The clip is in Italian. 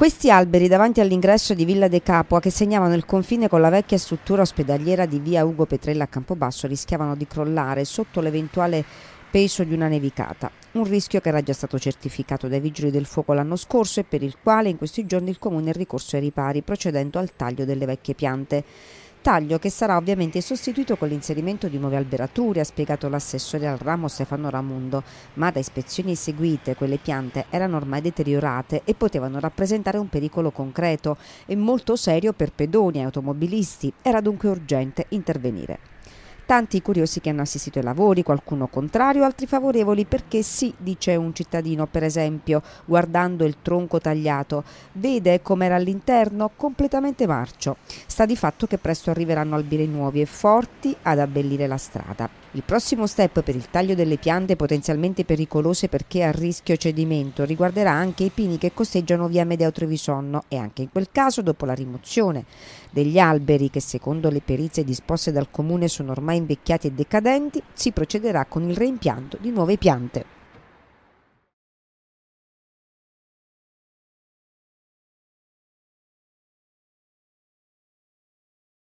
Questi alberi davanti all'ingresso di Villa De Capua, che segnavano il confine con la vecchia struttura ospedaliera di via Ugo Petrella a Campobasso, rischiavano di crollare sotto l'eventuale peso di una nevicata. Un rischio che era già stato certificato dai vigili del fuoco l'anno scorso e per il quale in questi giorni il comune è ricorso ai ripari, procedendo al taglio delle vecchie piante taglio che sarà ovviamente sostituito con l'inserimento di nuove alberature, ha spiegato l'assessore al ramo Stefano Ramundo, ma da ispezioni eseguite quelle piante erano ormai deteriorate e potevano rappresentare un pericolo concreto e molto serio per pedoni e automobilisti, era dunque urgente intervenire. Tanti curiosi che hanno assistito ai lavori, qualcuno contrario, altri favorevoli perché sì, dice un cittadino, per esempio, guardando il tronco tagliato, vede com'era all'interno completamente marcio. Sta di fatto che presto arriveranno alberi nuovi e forti ad abbellire la strada. Il prossimo step per il taglio delle piante potenzialmente pericolose perché a rischio cedimento riguarderà anche i pini che costeggiano via Medeo Trevisonno e anche in quel caso dopo la rimozione degli alberi che secondo le perizie disposte dal comune sono ormai invecchiati e decadenti si procederà con il reimpianto di nuove piante.